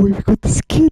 away got this kid.